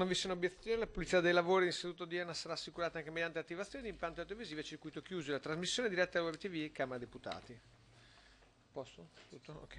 Non vi sono obiezioni, la pulizia dei lavori in seduto odierna sarà assicurata anche mediante attivazione di impianti audiovisivi a circuito chiuso e la trasmissione diretta a Web TV e Camera Deputati. Posso? Tutto? Ok.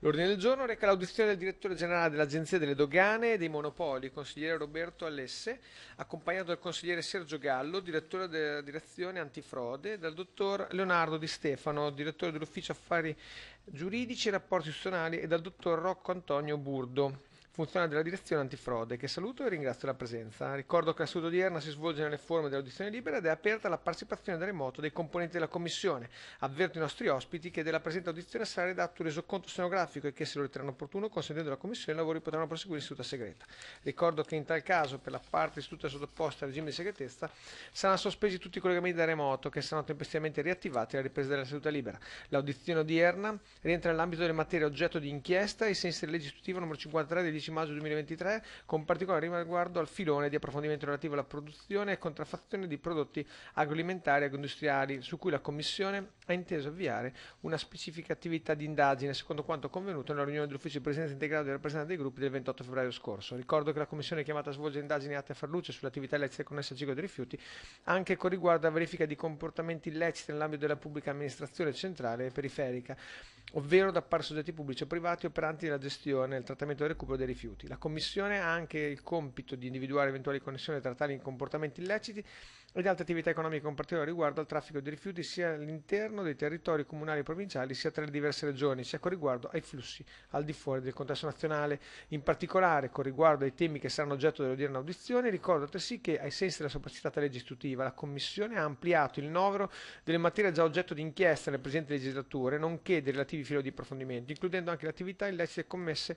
L'ordine del giorno reca l'audizione del direttore generale dell'Agenzia delle Dogane e dei Monopoli, consigliere Roberto Allesse, accompagnato dal consigliere Sergio Gallo, direttore della direzione antifrode, dal dottor Leonardo Di Stefano, direttore dell'ufficio affari giuridici e rapporti istituzionali e dal dottor Rocco Antonio Burdo funzionario della direzione antifrode, che saluto e ringrazio la presenza. Ricordo che la seduta odierna si svolge nelle forme dell'audizione libera ed è aperta alla partecipazione da remoto dei componenti della Commissione. Avverto i nostri ospiti che della presente audizione sarà redatto un resoconto stenografico e che, se lo riterranno opportuno, consentendo alla Commissione, i lavori potranno proseguire in seduta segreta. Ricordo che in tal caso, per la parte istituta sottoposta al regime di segretezza, saranno sospesi tutti i collegamenti da remoto che saranno tempestivamente riattivati alla ripresa della seduta libera. L'audizione odierna rientra nell'ambito delle materie oggetto di inchiesta ai sensi della legge istitutiva numero 53 del 10 maggio 2023, con particolare riguardo al filone di approfondimento relativo alla produzione e contraffazione di prodotti agroalimentari e agroindustriali, su cui la Commissione ha inteso avviare una specifica attività di indagine, secondo quanto convenuto nella riunione dell'Ufficio di Presidenza integrato dei rappresentanti dei gruppi del 28 febbraio scorso. Ricordo che la Commissione è chiamata a svolgere indagini atte a far luce sulle attività illecite connesse al ciclo dei rifiuti, anche con riguardo alla verifica di comportamenti illeciti nell'ambito della pubblica amministrazione centrale e periferica, ovvero da parte soggetti pubblici o privati operanti nella gestione e il trattamento il recupero dei rifiuti. La Commissione ha anche il compito di individuare eventuali connessioni tra tali comportamenti illeciti ed altre attività economiche con particolare riguardo al traffico di rifiuti sia all'interno dei territori comunali e provinciali sia tra le diverse regioni, sia con riguardo ai flussi al di fuori del contesto nazionale. In particolare, con riguardo ai temi che saranno oggetto dell'odierna audizione, ricordo altresì che, ai sensi della sopracitata legge istitutiva, la Commissione ha ampliato il novero delle materie già oggetto di inchiesta nelle presenti legislature, nonché dei relativi filo di approfondimento, includendo anche le attività illecite commesse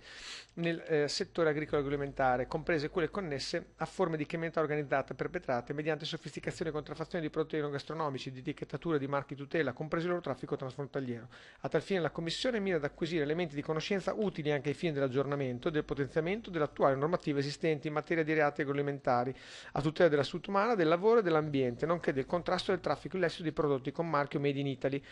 nel eh, settore agricolo e agroalimentare, comprese quelle connesse a forme di criminalità organizzata perpetrate mediante sofisticati certificazione e contraffazione di prodotti enogastronomici, di etichettatura di marchi tutela, compreso il loro traffico transfrontaliero. A tal fine la Commissione mira ad acquisire elementi di conoscenza utili anche ai fini dell'aggiornamento e del potenziamento delle attuali normative esistenti in materia di reati agroalimentari, a tutela della salute umana, del lavoro e dell'ambiente, nonché del contrasto del traffico illecito di prodotti con marchio Made in Italy,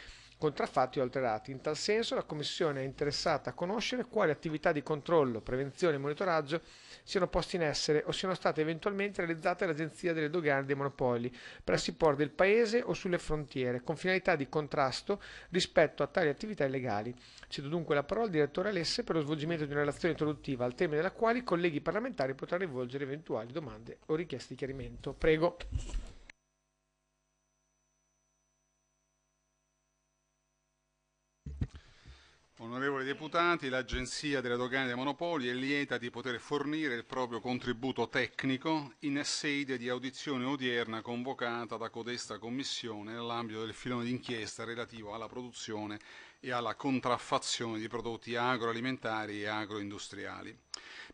contraffatti o alterati. In tal senso la Commissione è interessata a conoscere quali attività di controllo, prevenzione e monitoraggio siano posti in essere o siano state eventualmente realizzate dall'Agenzia delle Dogane dei Monopoli presso i porti del Paese o sulle frontiere, con finalità di contrasto rispetto a tali attività illegali. Cedo dunque la parola al direttore Alesse per lo svolgimento di una relazione introduttiva al tema della quale i colleghi parlamentari potranno rivolgere eventuali domande o richieste di chiarimento. Prego. Onorevoli deputati, l'Agenzia delle Dogane dei Monopoli è lieta di poter fornire il proprio contributo tecnico in sede di audizione odierna convocata da codesta Commissione nell'ambito del filone d'inchiesta relativo alla produzione e alla contraffazione di prodotti agroalimentari e agroindustriali.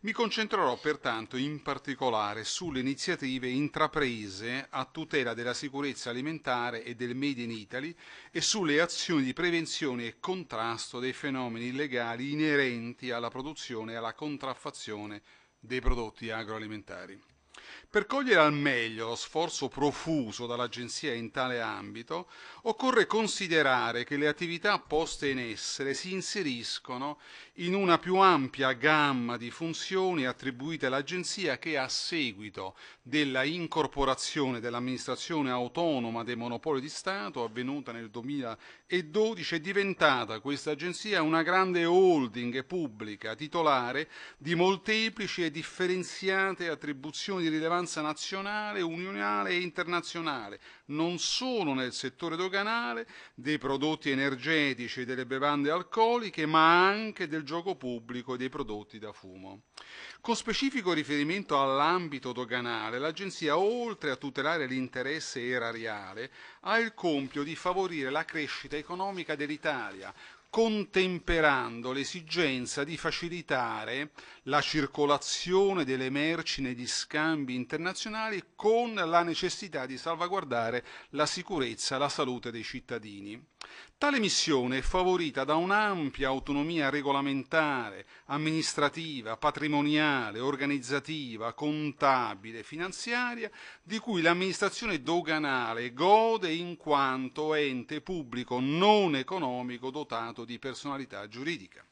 Mi concentrerò pertanto in particolare sulle iniziative intraprese a tutela della sicurezza alimentare e del Made in Italy e sulle azioni di prevenzione e contrasto dei fenomeni illegali inerenti alla produzione e alla contraffazione dei prodotti agroalimentari. Per cogliere al meglio lo sforzo profuso dall'Agenzia in tale ambito, occorre considerare che le attività poste in essere si inseriscono in una più ampia gamma di funzioni attribuite all'Agenzia che a seguito della incorporazione dell'amministrazione autonoma dei monopoli di Stato avvenuta nel 2012 è diventata questa agenzia una grande holding pubblica titolare di molteplici e differenziate attribuzioni rilevanza nazionale, unionale e internazionale, non solo nel settore doganale, dei prodotti energetici e delle bevande alcoliche, ma anche del gioco pubblico e dei prodotti da fumo. Con specifico riferimento all'ambito doganale, l'Agenzia, oltre a tutelare l'interesse erariale, ha il compito di favorire la crescita economica dell'Italia, contemperando l'esigenza di facilitare la circolazione delle merci negli scambi internazionali con la necessità di salvaguardare la sicurezza e la salute dei cittadini. Tale missione è favorita da un'ampia autonomia regolamentare, amministrativa, patrimoniale, organizzativa, contabile, finanziaria, di cui l'amministrazione doganale gode in quanto ente pubblico non economico dotato di personalità giuridica.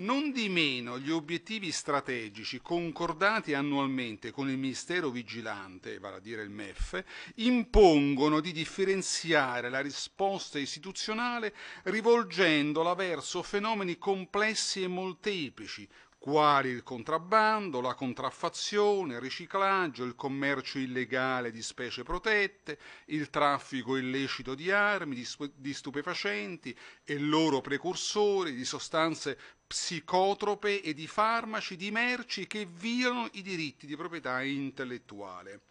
Non di meno gli obiettivi strategici concordati annualmente con il Ministero Vigilante, vale a dire il MEF, impongono di differenziare la risposta istituzionale rivolgendola verso fenomeni complessi e molteplici, quali il contrabbando, la contraffazione, il riciclaggio, il commercio illegale di specie protette, il traffico illecito di armi, di, stupefacenti e loro precursori, di sostanze psicotrope e di farmaci, di merci che violano i diritti di proprietà intellettuale.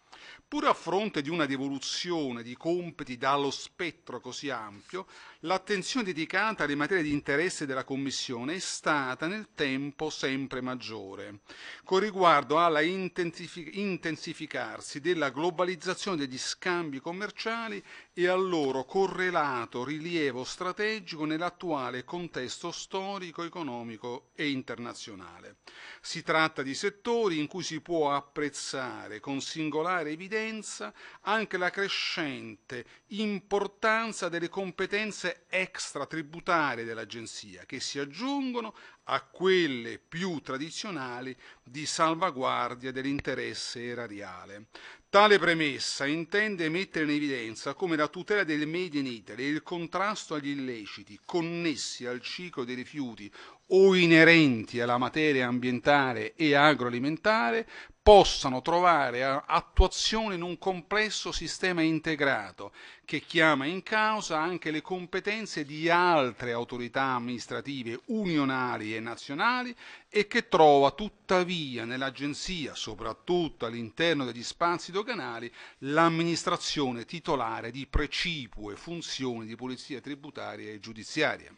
Pur a fronte di una devoluzione di compiti dallo spettro così ampio, l'attenzione dedicata alle materie di interesse della Commissione è stata nel tempo sempre maggiore, con riguardo alla intensificarsi della globalizzazione degli scambi commerciali e al loro correlato rilievo strategico nell'attuale contesto storico, economico e internazionale. Si tratta di settori in cui si può apprezzare con singolare evidenza anche la crescente importanza delle competenze extratributarie dell'Agenzia, che si aggiungono a quelle più tradizionali di salvaguardia dell'interesse erariale. Tale premessa intende mettere in evidenza come la tutela del Made in Italy e il contrasto agli illeciti connessi al ciclo dei rifiuti o inerenti alla materia ambientale e agroalimentare possano trovare attuazione in un complesso sistema integrato che chiama in causa anche le competenze di altre autorità amministrative unionali e nazionali e che trova tuttavia nell'Agenzia, soprattutto all'interno degli spazi doganali, l'amministrazione titolare di precipue funzioni di polizia tributaria e giudiziaria.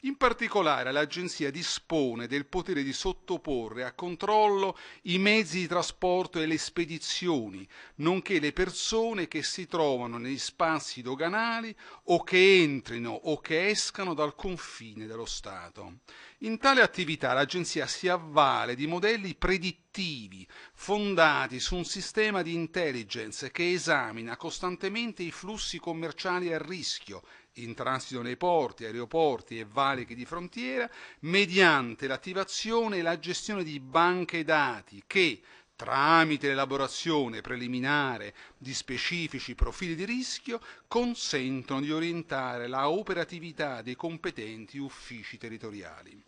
In particolare l'Agenzia dispone del potere di sottoporre a controllo i mezzi di trasporto e le spedizioni, nonché le persone che si trovano negli spazi doganali o che entrino o che escano dal confine dello Stato. In tale attività l'Agenzia si avvale di modelli predittivi fondati su un sistema di intelligence che esamina costantemente i flussi commerciali a rischio in transito nei porti, aeroporti e valichi di frontiera mediante l'attivazione e la gestione di banche dati che, tramite l'elaborazione preliminare di specifici profili di rischio, consentono di orientare la operatività dei competenti uffici territoriali.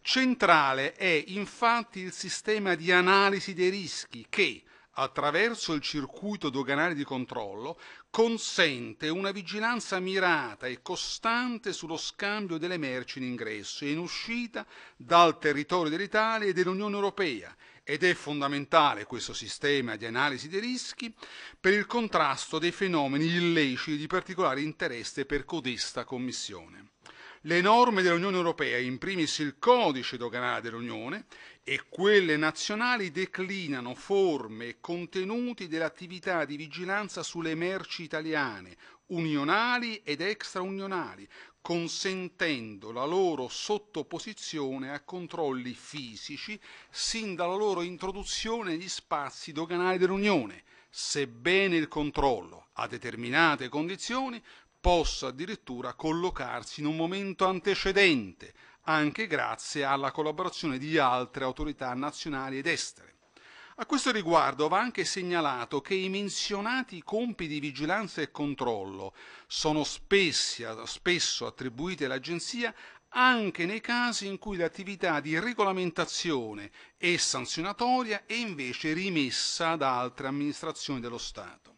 Centrale è infatti il sistema di analisi dei rischi che, attraverso il circuito doganale di controllo, consente una vigilanza mirata e costante sullo scambio delle merci in ingresso e in uscita dal territorio dell'Italia e dell'Unione Europea ed è fondamentale questo sistema di analisi dei rischi per il contrasto dei fenomeni illeciti di particolare interesse per codesta Commissione. Le norme dell'Unione Europea, in primis il codice doganale dell'Unione, e quelle nazionali declinano forme e contenuti dell'attività di vigilanza sulle merci italiane, unionali ed extraunionali, consentendo la loro sottoposizione a controlli fisici sin dalla loro introduzione negli spazi doganali dell'Unione, sebbene il controllo, a determinate condizioni, possa addirittura collocarsi in un momento antecedente anche grazie alla collaborazione di altre autorità nazionali ed estere. A questo riguardo va anche segnalato che i menzionati compiti di vigilanza e controllo sono spessi, spesso attribuiti all'Agenzia anche nei casi in cui l'attività di regolamentazione e sanzionatoria è invece rimessa ad altre amministrazioni dello Stato.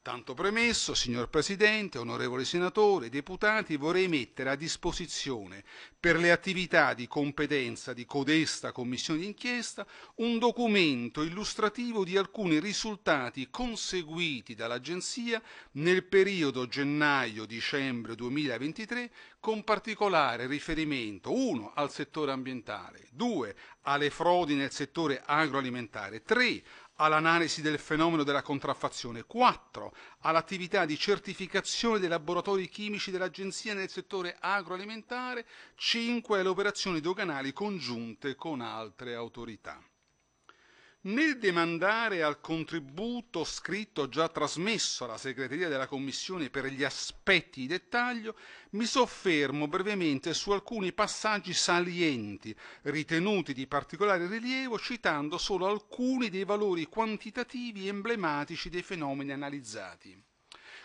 Tanto premesso, signor Presidente, onorevoli senatori deputati, vorrei mettere a disposizione per le attività di competenza di codesta Commissione d'inchiesta un documento illustrativo di alcuni risultati conseguiti dall'Agenzia nel periodo gennaio-dicembre 2023 con particolare riferimento 1 al settore ambientale, 2 alle frodi nel settore agroalimentare, 3 all'analisi del fenomeno della contraffazione, 4 all'attività di certificazione dei laboratori chimici dell'Agenzia nel settore agroalimentare, 5 alle operazioni doganali congiunte con altre autorità. Nel demandare al contributo scritto già trasmesso alla segreteria della Commissione per gli aspetti di dettaglio, mi soffermo brevemente su alcuni passaggi salienti ritenuti di particolare rilievo, citando solo alcuni dei valori quantitativi emblematici dei fenomeni analizzati.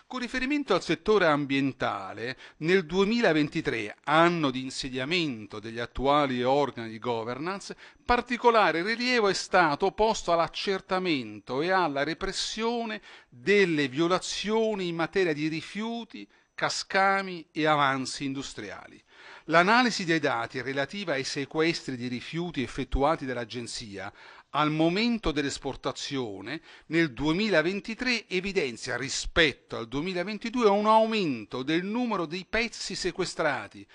Con riferimento al settore ambientale, nel 2023, anno di insediamento degli attuali organi di governance, particolare rilievo è stato posto all'accertamento e alla repressione delle violazioni in materia di rifiuti, cascami e avanzi industriali. L'analisi dei dati relativa ai sequestri di rifiuti effettuati dall'Agenzia al momento dell'esportazione nel 2023 evidenzia rispetto al 2022 un aumento del numero dei pezzi sequestrati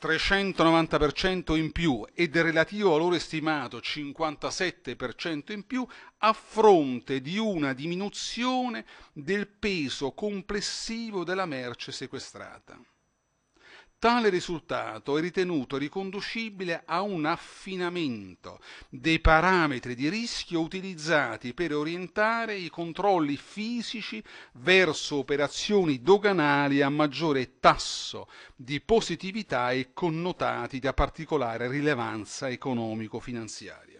390% in più e del relativo valore stimato 57% in più a fronte di una diminuzione del peso complessivo della merce sequestrata. Tale risultato è ritenuto riconducibile a un affinamento dei parametri di rischio utilizzati per orientare i controlli fisici verso operazioni doganali a maggiore tasso di positività e connotati da particolare rilevanza economico-finanziaria.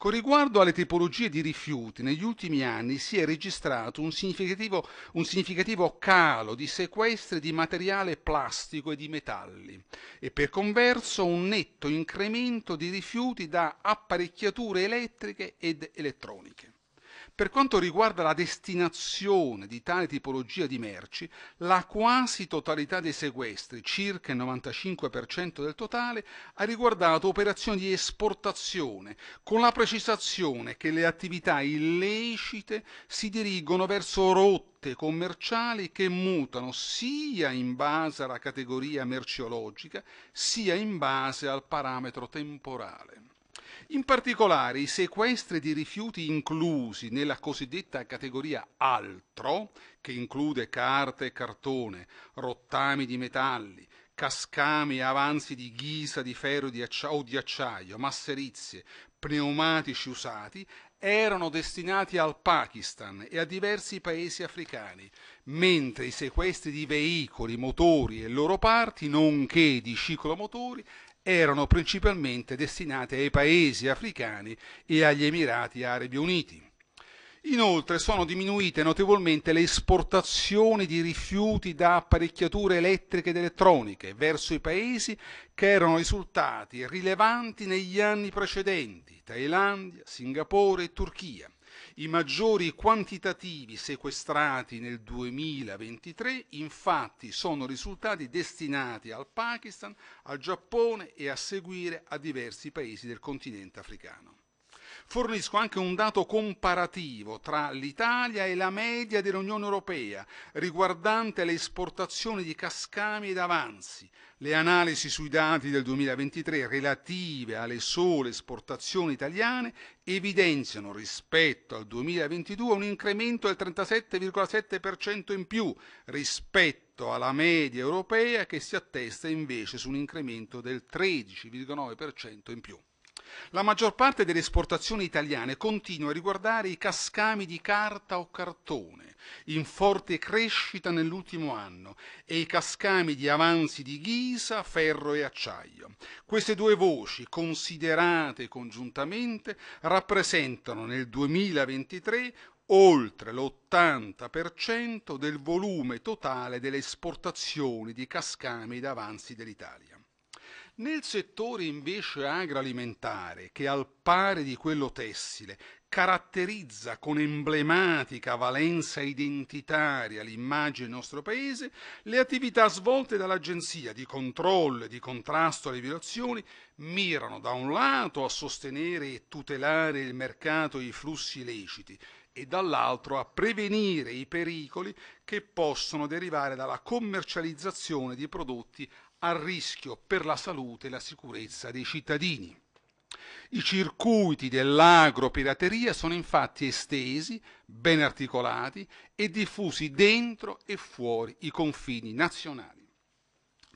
Con riguardo alle tipologie di rifiuti, negli ultimi anni si è registrato un significativo, un significativo, calo di sequestri di materiale plastico e di metalli e per converso un netto incremento di rifiuti da apparecchiature elettriche ed elettroniche. Per quanto riguarda la destinazione di tale tipologia di merci, la quasi totalità dei sequestri, circa il 95% del totale, ha riguardato operazioni di esportazione, con la precisazione che le attività illecite si dirigono verso rotte commerciali che mutano sia in base alla categoria merceologica sia in base al parametro temporale. In particolare i sequestri di rifiuti inclusi nella cosiddetta categoria altro, che include carta e cartone, rottami di metalli, cascami e avanzi di ghisa di ferro o di acciaio, masserizie, pneumatici usati, erano destinati al Pakistan e a diversi paesi africani, mentre i sequestri di veicoli, motori e loro parti, nonché di ciclomotori, erano principalmente destinate ai paesi africani e agli Emirati Arabi Uniti. Inoltre sono diminuite notevolmente le esportazioni di rifiuti da apparecchiature elettriche ed elettroniche verso i paesi che erano risultati rilevanti negli anni precedenti, Thailandia, Singapore e Turchia. I maggiori quantitativi sequestrati nel 2023 infatti sono risultati destinati al Pakistan, al Giappone e a seguire a diversi paesi del continente africano. Fornisco anche un dato comparativo tra l'Italia e la media dell'Unione Europea riguardante le esportazioni di cascami ed avanzi. Le analisi sui dati del 2023 relative alle sole esportazioni italiane evidenziano rispetto al 2022 un incremento del 37,7% in più rispetto alla media europea che si attesta invece su un incremento del 13,9% in più. La maggior parte delle esportazioni italiane continua a riguardare i cascami di carta o cartone, in forte crescita nell'ultimo anno, e i cascami di avanzi di ghisa, ferro e acciaio. Queste due voci, considerate congiuntamente, rappresentano nel 2023 oltre l'80% del volume totale delle esportazioni di cascami ed avanzi dell'Italia. Nel settore invece agroalimentare, che al pari di quello tessile caratterizza con emblematica valenza identitaria l'immagine del nostro paese, le attività svolte dall'Agenzia di controllo e di contrasto alle violazioni mirano da un lato a sostenere e tutelare il mercato e i flussi illeciti e dall'altro a prevenire i pericoli che possono derivare dalla commercializzazione di prodotti a rischio per la salute e la sicurezza dei cittadini. I circuiti dell'agropirateria sono infatti estesi, ben articolati e diffusi dentro e fuori i confini nazionali.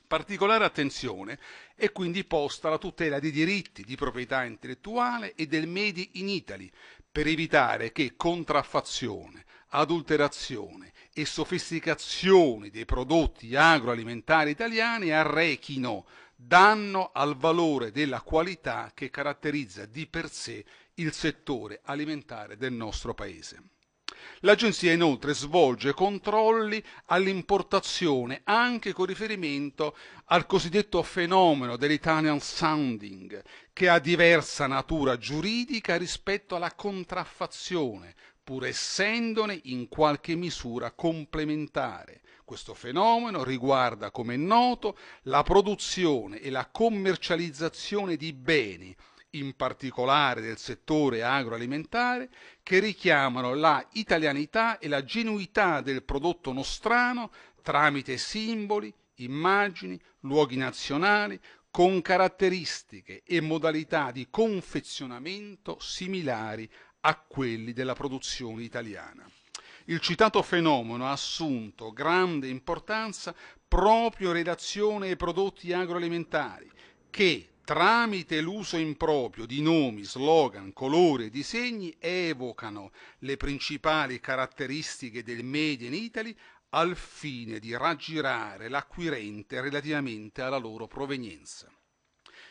Particolare attenzione è quindi posta alla tutela dei diritti di proprietà intellettuale e del Made in Italy, per evitare che contraffazione, adulterazione e sofisticazione dei prodotti agroalimentari italiani arrechino danno al valore della qualità che caratterizza di per sé il settore alimentare del nostro Paese. L'Agenzia inoltre svolge controlli all'importazione anche con riferimento al cosiddetto fenomeno dell'Italian sounding, che ha diversa natura giuridica rispetto alla contraffazione, pur essendone in qualche misura complementare. Questo fenomeno riguarda, come è noto, la produzione e la commercializzazione di beni, in particolare del settore agroalimentare, che richiamano la italianità e la genuità del prodotto nostrano tramite simboli, immagini, luoghi nazionali, con caratteristiche e modalità di confezionamento similari a quelli della produzione italiana. Il citato fenomeno ha assunto grande importanza proprio in relazione ai prodotti agroalimentari che, tramite l'uso improprio di nomi, slogan, colori e disegni, evocano le principali caratteristiche del Made in Italy al fine di raggirare l'acquirente relativamente alla loro provenienza.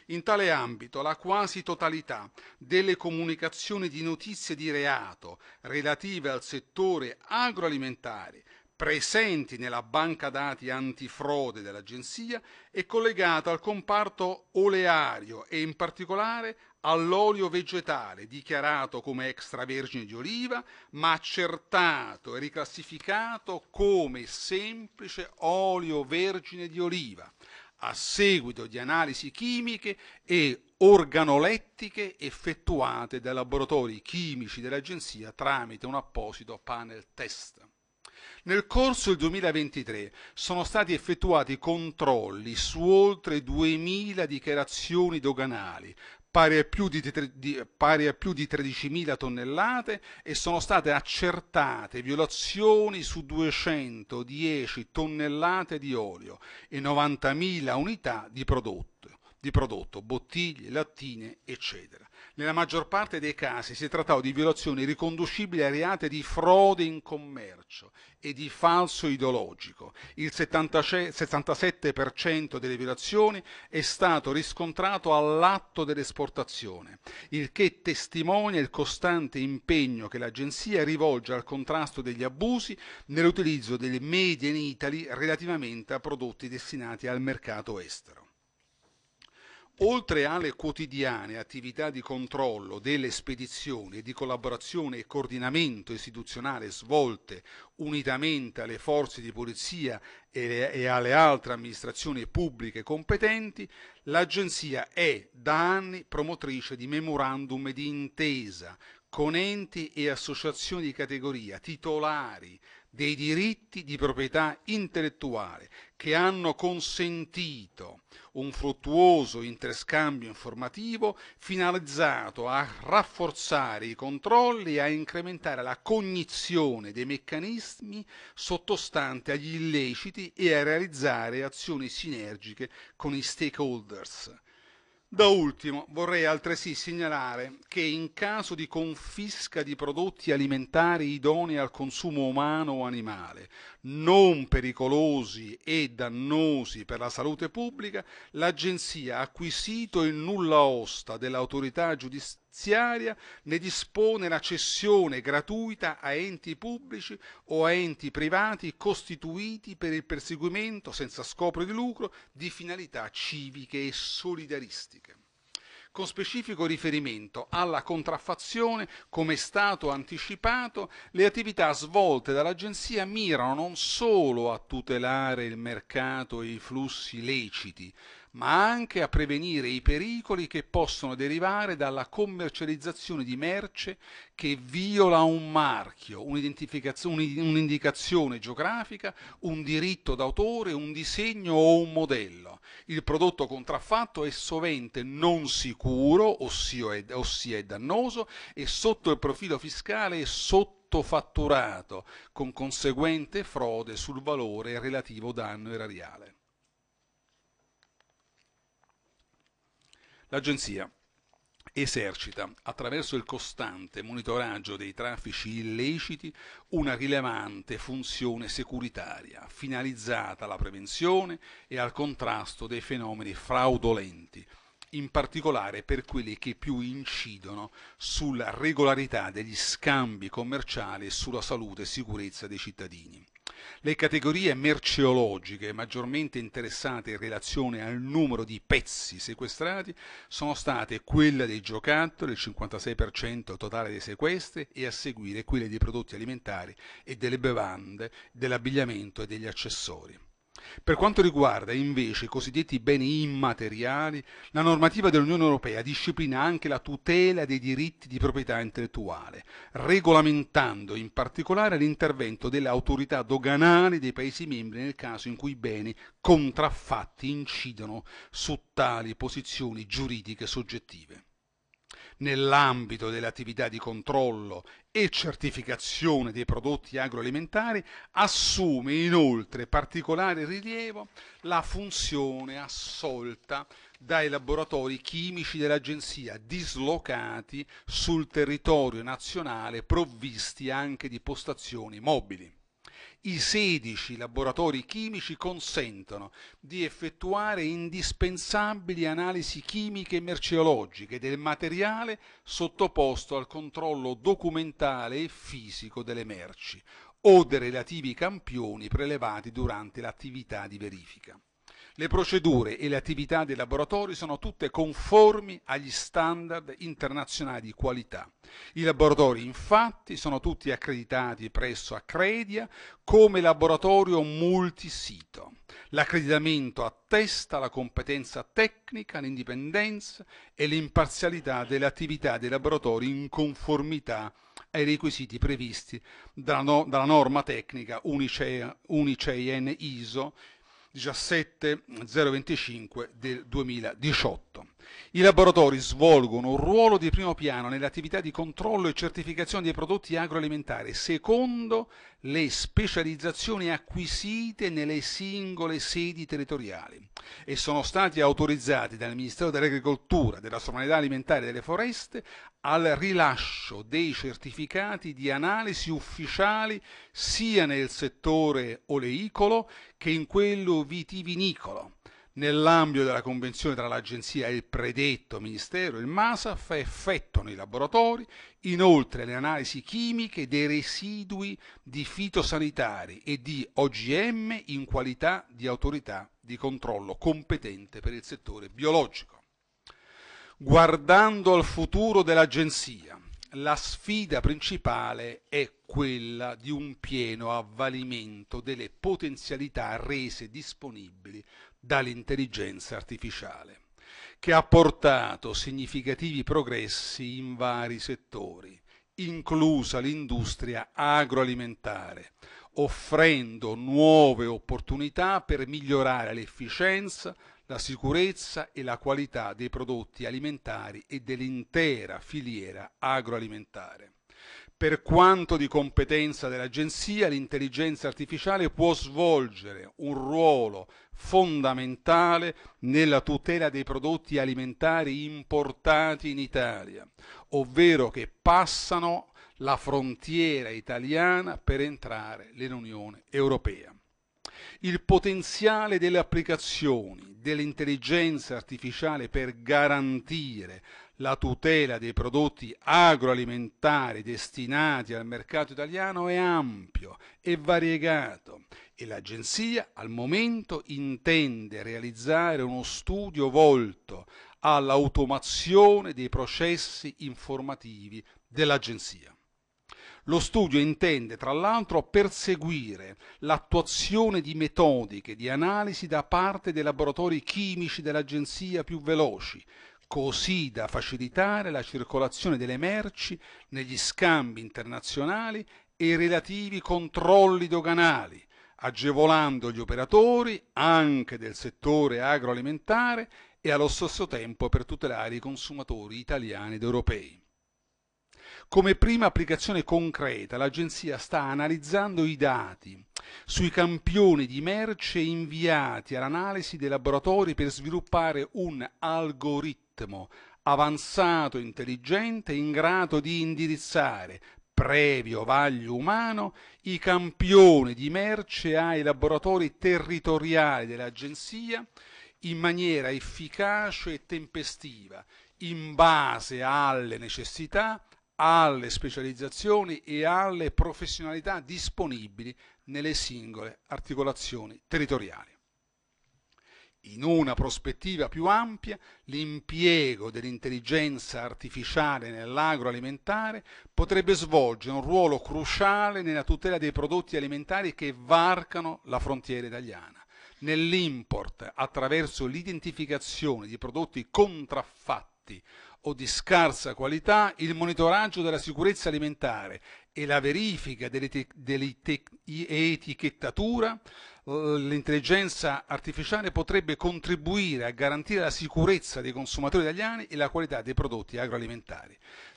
In tale ambito la quasi totalità delle comunicazioni di notizie di reato relative al settore agroalimentare presenti nella banca dati antifrode dell'Agenzia è collegata al comparto oleario e in particolare all'olio vegetale dichiarato come extravergine di oliva ma accertato e riclassificato come semplice olio vergine di oliva a seguito di analisi chimiche e organolettiche effettuate dai laboratori chimici dell'Agenzia tramite un apposito panel test. Nel corso del 2023 sono stati effettuati controlli su oltre 2.000 dichiarazioni doganali, pari a più di, di, pari a più di 13.000 tonnellate e sono state accertate violazioni su 210 tonnellate di olio e 90.000 unità di prodotto, di prodotto, bottiglie, lattine, eccetera. Nella maggior parte dei casi si è trattato di violazioni riconducibili a reati di frode in commercio e di falso ideologico. Il 77% delle violazioni è stato riscontrato all'atto dell'esportazione, il che testimonia il costante impegno che l'Agenzia rivolge al contrasto degli abusi nell'utilizzo delle Made in Italy relativamente a prodotti destinati al mercato estero. Oltre alle quotidiane attività di controllo delle spedizioni e di collaborazione e coordinamento istituzionale svolte unitamente alle forze di polizia e alle altre amministrazioni pubbliche competenti, l'Agenzia è da anni promotrice di memorandum di intesa con enti e associazioni di categoria titolari dei diritti di proprietà intellettuale che hanno consentito un fruttuoso interscambio informativo finalizzato a rafforzare i controlli e a incrementare la cognizione dei meccanismi sottostanti agli illeciti e a realizzare azioni sinergiche con i stakeholders da ultimo vorrei altresì segnalare che in caso di confisca di prodotti alimentari idonei al consumo umano o animale, non pericolosi e dannosi per la salute pubblica, l'Agenzia ha acquisito il nulla osta dell'autorità giudiziaria giudiziaria ne dispone la cessione gratuita a enti pubblici o a enti privati costituiti per il perseguimento senza scopo di lucro di finalità civiche e solidaristiche. Con specifico riferimento alla contraffazione, come è stato anticipato, le attività svolte dall'Agenzia mirano non solo a tutelare il mercato e i flussi leciti, ma anche a prevenire i pericoli che possono derivare dalla commercializzazione di merce che viola un marchio, un'indicazione geografica, un diritto d'autore, un disegno o un modello. Il prodotto contraffatto è sovente non sicuro, ossia è, dannoso, e sotto il profilo fiscale è sottofatturato, con conseguente frode sul valore relativo danno erariale. L'Agenzia esercita, attraverso il costante monitoraggio dei traffici illeciti, una rilevante funzione securitaria finalizzata alla prevenzione e al contrasto dei fenomeni fraudolenti, in particolare per quelli che più incidono sulla regolarità degli scambi commerciali e sulla salute e sicurezza dei cittadini. Le categorie merceologiche maggiormente interessate in relazione al numero di pezzi sequestrati sono state quella dei giocattoli, il 56% totale dei sequestri, e a seguire quelle dei prodotti alimentari e delle bevande, dell'abbigliamento e degli accessori. Per quanto riguarda invece i cosiddetti beni immateriali, la normativa dell'Unione Europea disciplina anche la tutela dei diritti di proprietà intellettuale, regolamentando in particolare l'intervento delle autorità doganali dei Paesi membri nel caso in cui i beni contraffatti incidono su tali posizioni giuridiche soggettive nell'ambito delle attività di controllo e certificazione dei prodotti agroalimentari, assume inoltre particolare rilievo la funzione assolta dai laboratori chimici dell'Agenzia dislocati sul territorio nazionale provvisti anche di postazioni mobili i 16 laboratori chimici consentono di effettuare indispensabili analisi chimiche e merceologiche del materiale sottoposto al controllo documentale e fisico delle merci o dei relativi campioni prelevati durante l'attività di verifica. Le procedure e le attività dei laboratori sono tutte conformi agli standard internazionali di qualità. I laboratori infatti sono tutti accreditati presso Accredia come laboratorio multisito. L'accreditamento attesta la competenza tecnica, l'indipendenza e l'imparzialità delle attività dei laboratori in conformità ai requisiti previsti dalla, no, dalla norma tecnica Unicein ISO 17025 del 2018. I laboratori svolgono un ruolo di primo piano nelle attività di controllo e certificazione dei prodotti agroalimentari secondo le specializzazioni acquisite nelle singole sedi territoriali e sono stati autorizzati dal Ministero dell'Agricoltura, della Sovranità Alimentare e delle Foreste al rilascio dei certificati di analisi ufficiali sia nel settore oleicolo che in quello vitivinicolo Nell'ambito della convenzione tra l'Agenzia e il predetto Ministero, il MASAF effettuano i laboratori inoltre le analisi chimiche dei residui di fitosanitari e di OGM in qualità di autorità di controllo competente per il settore biologico. Guardando al futuro dell'Agenzia, la sfida principale è quella di un pieno avvalimento delle potenzialità rese disponibili dall'intelligenza artificiale, che ha portato significativi progressi in vari settori, inclusa l'industria agroalimentare, offrendo nuove opportunità per migliorare l'efficienza, la sicurezza e la qualità dei prodotti alimentari e dell'intera filiera agroalimentare. Per quanto di competenza dell'Agenzia, l'intelligenza artificiale può svolgere un ruolo fondamentale nella tutela dei prodotti alimentari importati in Italia, ovvero che passano la frontiera italiana per entrare nell'Unione Europea. Il potenziale delle applicazioni dell'intelligenza artificiale per garantire la tutela dei prodotti agroalimentari destinati al mercato italiano è ampio e variegato e l'Agenzia al momento intende realizzare uno studio volto all'automazione dei processi informativi dell'Agenzia. Lo studio intende tra l'altro perseguire l'attuazione di metodiche di analisi da parte dei laboratori chimici dell'Agenzia più veloci, così da facilitare la circolazione delle merci negli scambi internazionali e i relativi controlli doganali, agevolando gli operatori anche del settore agroalimentare e allo stesso tempo per tutelare i consumatori italiani ed europei. Come prima applicazione concreta, l'Agenzia sta analizzando i dati sui campioni di merce inviati all'analisi dei laboratori per sviluppare un algoritmo avanzato intelligente in grado di indirizzare previo vaglio umano, i campioni di merce ai laboratori territoriali dell'Agenzia in maniera efficace e tempestiva, in base alle necessità, alle specializzazioni e alle professionalità disponibili nelle singole articolazioni territoriali. In una prospettiva più ampia, l'impiego dell'intelligenza artificiale nell'agroalimentare potrebbe svolgere un ruolo cruciale nella tutela dei prodotti alimentari che varcano la frontiera italiana, nell'import attraverso l'identificazione di prodotti contraffatti o di scarsa qualità, il monitoraggio della sicurezza alimentare e la verifica dell'etichettatura, l'intelligenza artificiale potrebbe contribuire a garantire la sicurezza dei consumatori italiani e la qualità dei prodotti agroalimentari.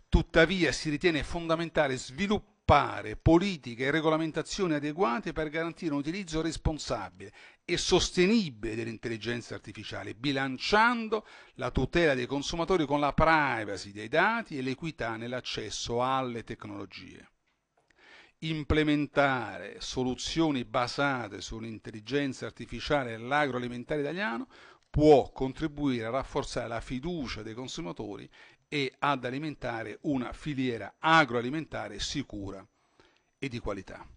Tuttavia si ritiene fondamentale sviluppare politiche e regolamentazioni adeguate per garantire un utilizzo responsabile e sostenibile dell'intelligenza artificiale, bilanciando la tutela dei consumatori con la privacy dei dati e l'equità nell'accesso alle tecnologie implementare soluzioni basate sull'intelligenza artificiale nell'agroalimentare italiano può contribuire a rafforzare la fiducia dei consumatori e ad alimentare una filiera agroalimentare sicura e di qualità.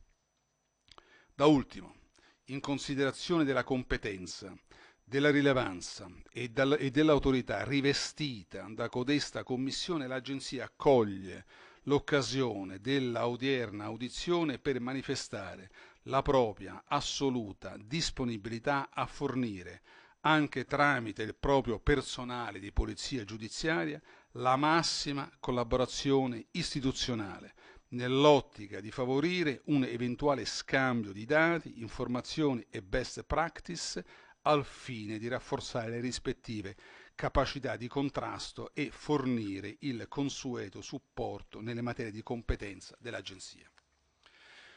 Da ultimo, in considerazione della competenza, della rilevanza e, dell'autorità rivestita da codesta Commissione, l'Agenzia accoglie l'occasione della odierna audizione per manifestare la propria assoluta disponibilità a fornire, anche tramite il proprio personale di polizia giudiziaria, la massima collaborazione istituzionale nell'ottica di favorire un eventuale scambio di dati, informazioni e best practice al fine di rafforzare le rispettive capacità di contrasto e fornire il consueto supporto nelle materie di competenza dell'Agenzia.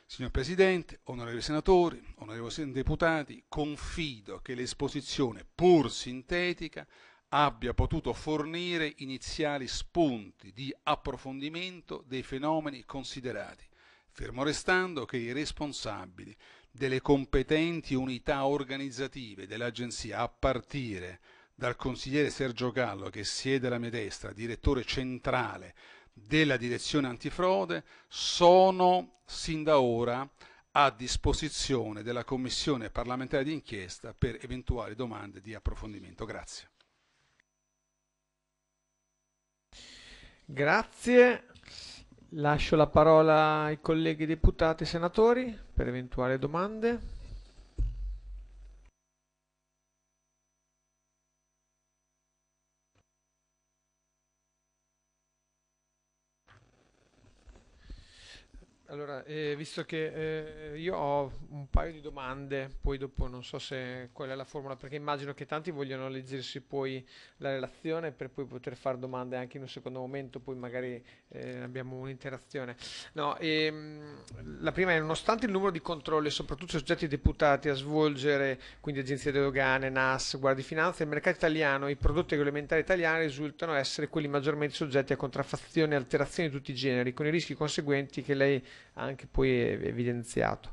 Signor Presidente, onorevoli senatori, onorevoli deputati, confido che l'esposizione, pur sintetica, abbia potuto fornire iniziali spunti di approfondimento dei fenomeni considerati, fermo restando che i responsabili delle competenti unità organizzative dell'Agenzia a partire dal consigliere Sergio Gallo che siede alla mia destra, direttore centrale della direzione antifrode, sono sin da ora a disposizione della Commissione parlamentare di inchiesta per eventuali domande di approfondimento. Grazie. Grazie. Lascio la parola ai colleghi deputati e senatori per eventuali domande. Allora, eh, visto che eh, io ho un paio di domande, poi dopo non so se qual è la formula, perché immagino che tanti vogliono leggersi poi la relazione per poi poter fare domande anche in un secondo momento, poi magari eh, abbiamo un'interazione. No, ehm, la prima è, nonostante il numero di controlli, soprattutto soggetti deputati a svolgere, quindi agenzie dogane, NAS, Guardia di Finanza, il mercato italiano, i prodotti agroalimentari italiani risultano essere quelli maggiormente soggetti a contraffazioni e alterazioni di tutti i generi, con i rischi conseguenti che lei anche poi evidenziato.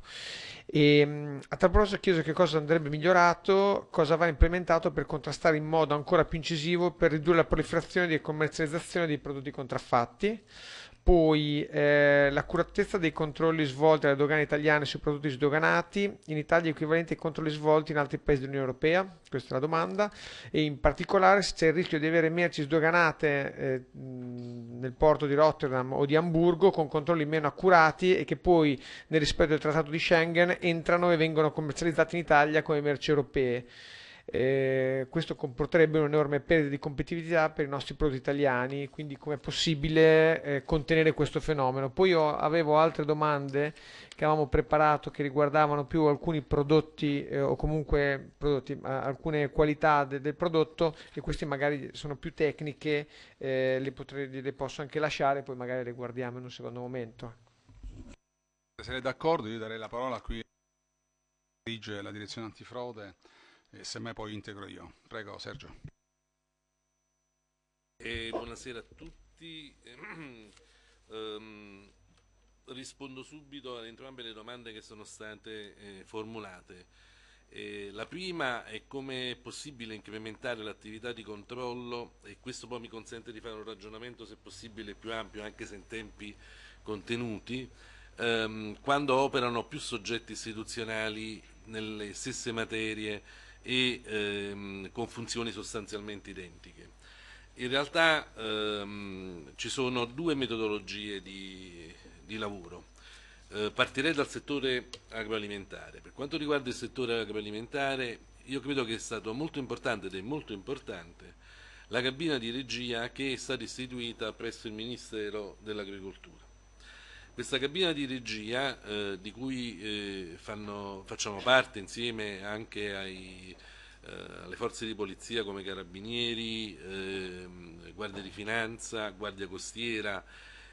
E, a tal proposito chiedo che cosa andrebbe migliorato, cosa va implementato per contrastare in modo ancora più incisivo per ridurre la proliferazione e commercializzazione dei prodotti contraffatti poi eh, l'accuratezza dei controlli svolti dalle dogane italiane sui prodotti sdoganati, in Italia è equivalente ai controlli svolti in altri paesi dell'Unione Europea, questa è la domanda, e in particolare se c'è il rischio di avere merci sdoganate eh, nel porto di Rotterdam o di Hamburgo con controlli meno accurati e che poi nel rispetto del trattato di Schengen entrano e vengono commercializzati in Italia come merci europee. Eh, questo comporterebbe un'enorme perdita di competitività per i nostri prodotti italiani, quindi com'è possibile eh, contenere questo fenomeno? Poi io avevo altre domande che avevamo preparato che riguardavano più alcuni prodotti eh, o comunque prodotti, alcune qualità de- del prodotto e queste magari sono più tecniche, eh, le, potrei, le posso anche lasciare, poi magari le guardiamo in un secondo momento. Se sei d'accordo io darei la parola qui dirige la direzione antifrode e semmai poi integro io. Prego Sergio. Eh, buonasera a tutti. um, rispondo subito a entrambe le domande che sono state eh, formulate. Eh, la prima è come è possibile incrementare l'attività di controllo e questo poi mi consente di fare un ragionamento se possibile più ampio anche se in tempi contenuti ehm, quando operano più soggetti istituzionali nelle stesse materie e ehm, con funzioni sostanzialmente identiche. In realtà ehm, ci sono due metodologie di, di lavoro. Eh, partirei dal settore agroalimentare. Per quanto riguarda il settore agroalimentare, io credo che è stato molto importante ed è molto importante la cabina di regia che è stata istituita presso il Ministero dell'Agricoltura. Questa cabina di regia, eh, di cui eh, fanno, facciamo parte insieme anche ai, eh, alle forze di polizia come carabinieri, ehm, Guardia di Finanza, Guardia Costiera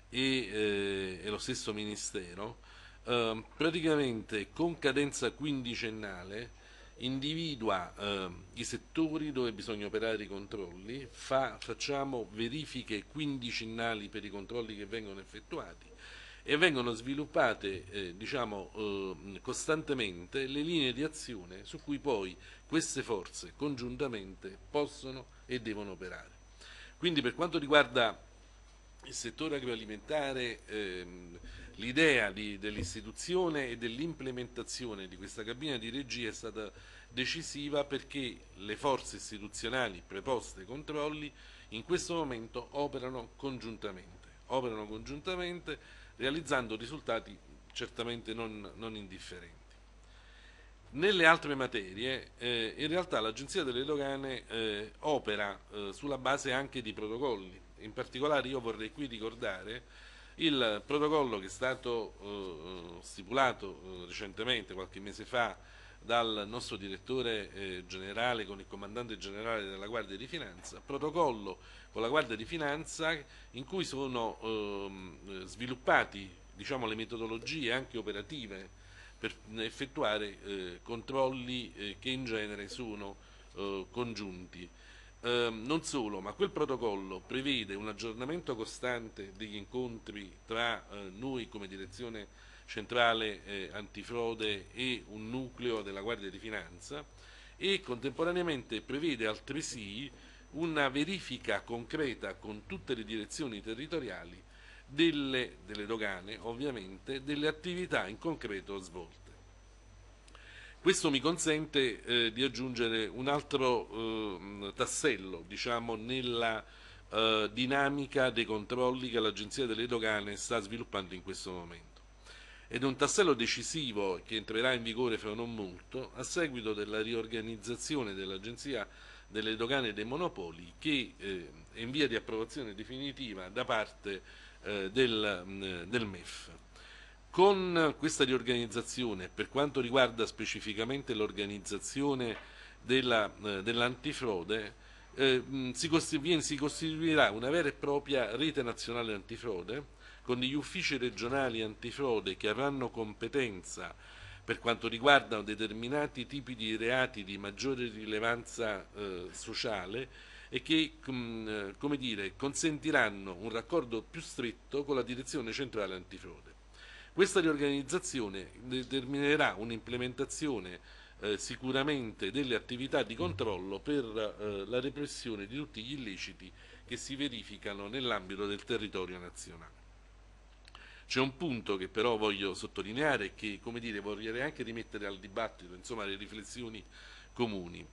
e, eh, e lo stesso Ministero, ehm, praticamente con cadenza quindicennale individua eh, i settori dove bisogna operare i controlli, fa, facciamo verifiche quindicennali per i controlli che vengono effettuati e vengono sviluppate eh, diciamo, eh, costantemente le linee di azione su cui poi queste forze congiuntamente possono e devono operare. Quindi per quanto riguarda il settore agroalimentare ehm, l'idea dell'istituzione e dell'implementazione di questa cabina di regia è stata decisiva perché le forze istituzionali preposte ai controlli in questo momento operano congiuntamente, operano congiuntamente realizzando risultati certamente non, non indifferenti. Nelle altre materie, eh, in realtà l'Agenzia delle Dogane eh, opera eh, sulla base anche di protocolli. In particolare io vorrei qui ricordare il protocollo che è stato eh, stipulato eh, recentemente, qualche mese fa, dal nostro direttore eh, generale con il comandante generale della Guardia di Finanza, protocollo con la Guardia di Finanza in cui sono ehm, sviluppati diciamo, le metodologie anche operative per effettuare eh, controlli eh, che in genere sono eh, congiunti. Ehm, non solo, ma quel protocollo prevede un aggiornamento costante degli incontri tra eh, noi come direzione centrale eh, antifrode e un nucleo della Guardia di Finanza e contemporaneamente prevede altresì una verifica concreta con tutte le direzioni territoriali delle, delle dogane, ovviamente, delle attività in concreto svolte. Questo mi consente eh, di aggiungere un altro eh, tassello diciamo, nella eh, dinamica dei controlli che l'Agenzia delle Dogane sta sviluppando in questo momento ed un tassello decisivo che entrerà in vigore fra non molto a seguito della riorganizzazione dell'Agenzia delle Dogane e dei Monopoli che eh, è in via di approvazione definitiva da parte eh, del, mm, del, MEF. Con questa riorganizzazione, per quanto riguarda specificamente l'organizzazione della, eh, dell'antifrode, eh, mm, si, si costituirà una vera e propria rete nazionale antifrode con degli uffici regionali antifrode che avranno competenza per quanto riguarda determinati tipi di reati di maggiore rilevanza eh, sociale e che mm, come dire, consentiranno un raccordo più stretto con la direzione centrale antifrode. Questa riorganizzazione determinerà un'implementazione eh, sicuramente delle attività di controllo per eh, la repressione di tutti gli illeciti che si verificano nell'ambito del territorio nazionale. C'è un punto che però voglio sottolineare e che come dire, vorrei anche rimettere al dibattito, insomma alle riflessioni comuni.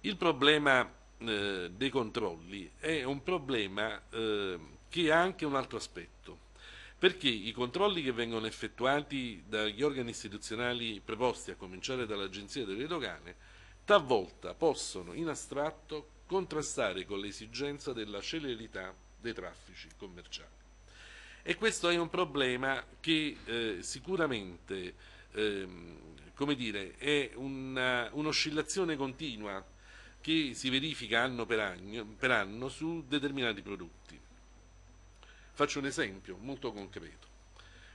Il problema eh, dei controlli è un problema eh, che ha anche un altro aspetto, perché i controlli che vengono effettuati dagli organi istituzionali preposti, a cominciare dall'Agenzia delle Dogane, talvolta possono in astratto contrastare con l'esigenza della celerità dei traffici commerciali. E questo è un problema che eh, sicuramente ehm, dire, è un'oscillazione continua che si verifica anno per anno, per anno su determinati prodotti. Faccio un esempio molto concreto.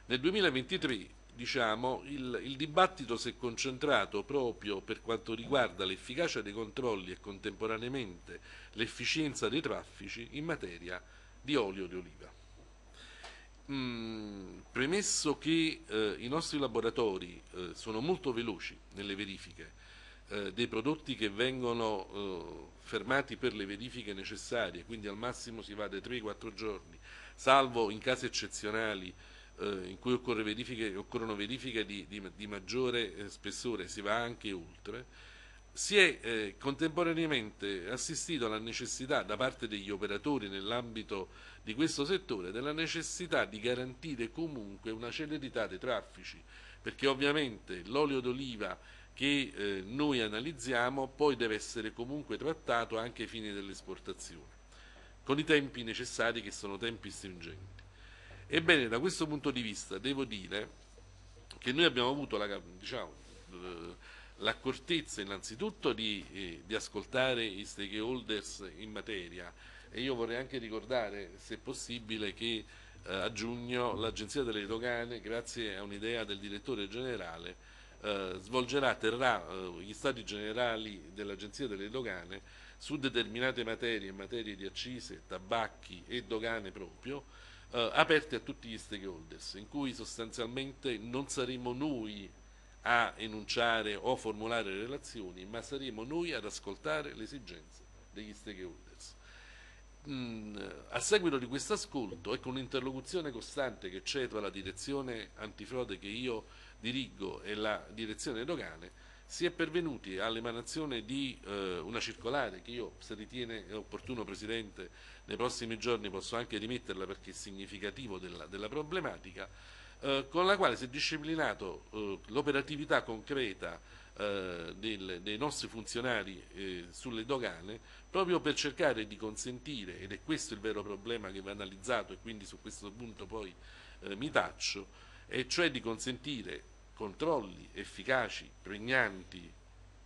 Nel 2023 diciamo, il, il, dibattito si è concentrato proprio per quanto riguarda l'efficacia dei controlli e contemporaneamente l'efficienza dei traffici in materia di olio di oliva. Mm, premesso che eh, i nostri laboratori eh, sono molto veloci nelle verifiche eh, dei prodotti che vengono eh, fermati per le verifiche necessarie, quindi al massimo si va dai 3-4 giorni, salvo in casi eccezionali eh, in cui verifiche, occorrono verifiche di, di, di maggiore eh, spessore, si va anche oltre, si è eh, contemporaneamente assistito alla necessità da parte degli operatori nell'ambito di questo settore della necessità di garantire comunque una celerità dei traffici, perché ovviamente l'olio d'oliva che eh, noi analizziamo poi deve essere comunque trattato anche ai fini dell'esportazione, con i tempi necessari che sono tempi stringenti. Ebbene, da questo punto di vista devo dire che noi abbiamo avuto la, diciamo, eh, l'accortezza innanzitutto di, eh, di, ascoltare i stakeholders in materia. E io vorrei anche ricordare, se possibile, che eh, a giugno l'Agenzia delle Dogane, grazie a un'idea del direttore generale, eh, svolgerà, terrà eh, gli stati generali dell'Agenzia delle Dogane su determinate materie, materie di accise, tabacchi e dogane proprio, eh, aperte a tutti gli stakeholders, in cui sostanzialmente non saremo noi a enunciare o formulare relazioni, ma saremo noi ad ascoltare le esigenze degli stakeholders. Mm, a seguito di questo ascolto e con un'interlocuzione costante che c'è tra la direzione antifrode che io dirigo e la direzione dogane, si è pervenuti all'emanazione di eh, una circolare che io, se ritiene opportuno Presidente, nei prossimi giorni posso anche rimetterla perché è significativo della, della problematica, eh, con la quale si è disciplinato eh, l'operatività concreta eh, del, dei nostri funzionari eh, sulle dogane proprio per cercare di consentire, ed è questo il vero problema che va analizzato e quindi su questo punto poi eh, mi taccio, e cioè di consentire controlli efficaci, pregnanti,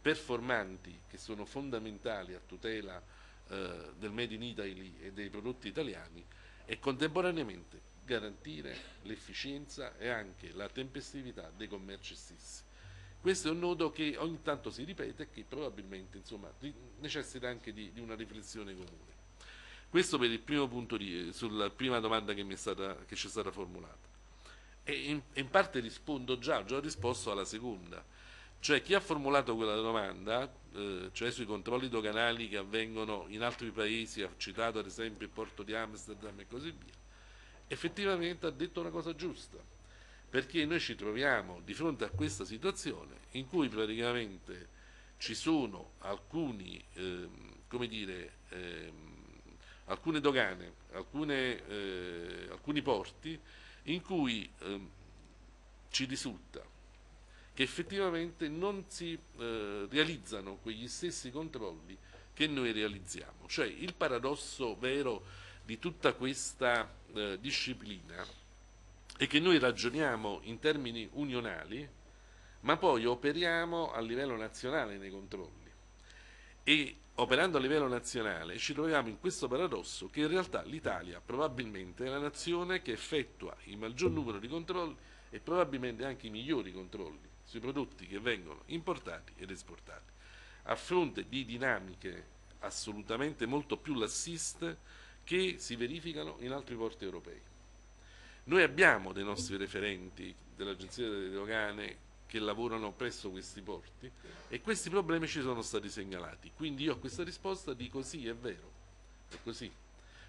performanti, che sono fondamentali a tutela del Made in Italy e dei prodotti italiani e contemporaneamente garantire l'efficienza e anche la tempestività dei commerci stessi. Questo è un nodo che ogni tanto si ripete e che probabilmente insomma, necessita anche di, di, una riflessione comune. Questo per il primo punto di, sulla prima domanda che, stata, che ci è stata formulata. E in, in parte rispondo già, ho risposto alla seconda. Cioè chi ha formulato quella domanda, eh, cioè sui controlli doganali che avvengono in altri paesi, ha citato ad esempio il porto di Amsterdam e così via, effettivamente ha detto una cosa giusta, perché noi ci troviamo di fronte a questa situazione in cui praticamente ci sono alcuni, eh, come dire, eh, alcune dogane, alcune, eh, alcuni porti in cui ehm, ci risulta che effettivamente non si eh, realizzano quegli stessi controlli che noi realizziamo. Cioè il paradosso vero di tutta questa eh, disciplina è che noi ragioniamo in termini unionali, ma poi operiamo a livello nazionale nei controlli. E operando a livello nazionale ci troviamo in questo paradosso che in realtà l'Italia probabilmente è la nazione che effettua il maggior numero di controlli e probabilmente anche i migliori controlli sui prodotti che vengono importati ed esportati, a fronte di dinamiche assolutamente molto più lassiste che si verificano in altri porti europei. Noi abbiamo dei nostri referenti dell'Agenzia delle Dogane che lavorano presso questi porti e questi problemi ci sono stati segnalati. Quindi io a questa risposta dico sì, è vero, è così.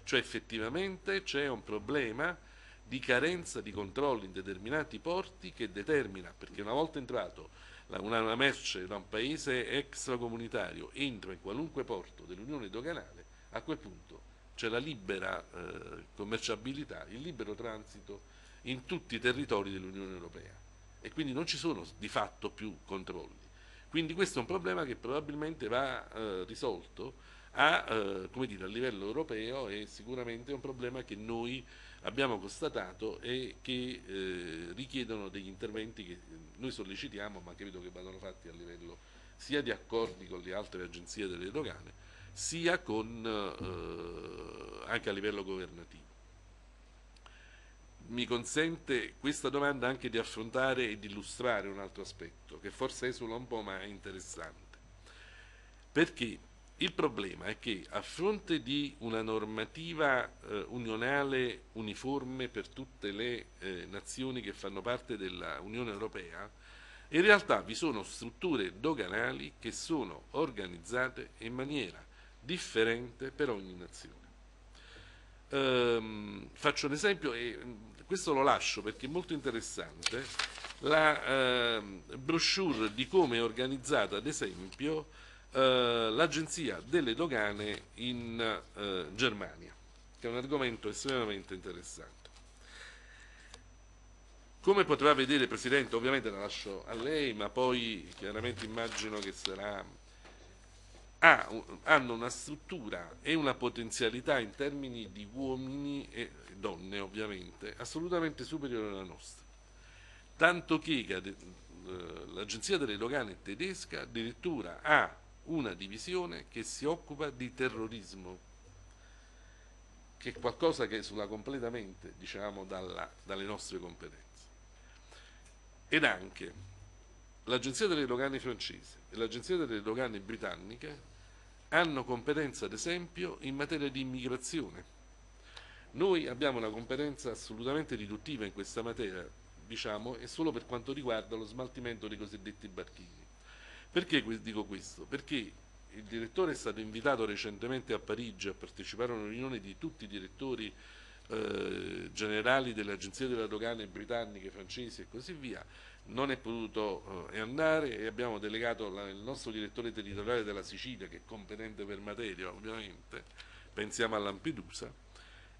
Cioè effettivamente c'è un problema di carenza di controlli in determinati porti che determina, perché una volta entrato una, una merce da un paese extracomunitario entra in qualunque porto dell'Unione doganale, a quel punto c'è la libera eh, commerciabilità, il libero transito in tutti i territori dell'Unione Europea e quindi non ci sono di fatto più controlli. Quindi questo è un problema che probabilmente va eh, risolto a, eh, dire, a, livello europeo e sicuramente è un problema che noi abbiamo constatato e che eh, richiedono degli interventi che noi sollecitiamo ma credo che vadano fatti a livello sia di accordi con le altre agenzie delle dogane sia con, eh, anche a livello governativo. Mi consente questa domanda anche di affrontare e di illustrare un altro aspetto che forse esula un po' ma è interessante. Perché il problema è che a fronte di una normativa eh, unionale uniforme per tutte le eh, nazioni che fanno parte dell'Unione Europea, in realtà vi sono strutture doganali che sono organizzate in maniera differente per ogni nazione. Ehm, faccio un esempio e questo lo lascio perché è molto interessante, la eh, brochure di come è organizzata ad esempio eh, l'Agenzia delle Dogane in eh, Germania, che è un argomento estremamente interessante. Come potrà vedere Presidente, ovviamente la lascio a lei, ma poi chiaramente immagino che sarà, ha, hanno una struttura e una potenzialità in termini di uomini e donne ovviamente assolutamente superiore alla nostra. Tanto che eh, l'Agenzia delle Dogane tedesca addirittura ha una divisione che si occupa di terrorismo, che è qualcosa che esula completamente diciamo, dalla, dalle nostre competenze. Ed anche l'Agenzia delle Dogane francese e l'Agenzia delle Dogane britanniche hanno competenza, ad esempio, in materia di immigrazione. Noi abbiamo una competenza assolutamente riduttiva in questa materia, diciamo, e solo per quanto riguarda lo smaltimento dei cosiddetti barchini. Perché dico questo? Perché il direttore è stato invitato recentemente a Parigi a partecipare a una riunione di tutti i direttori eh, generali delle agenzie della dogane britanniche, francesi e così via, non è potuto eh, andare e abbiamo delegato la, il nostro direttore territoriale della Sicilia, che è competente per materia ovviamente, pensiamo a Lampedusa,